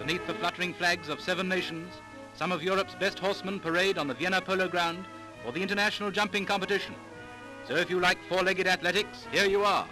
Beneath the fluttering flags of seven nations, some of Europe's best horsemen parade on the Vienna Polo Ground for the international jumping competition. So if you like four-legged athletics, here you are.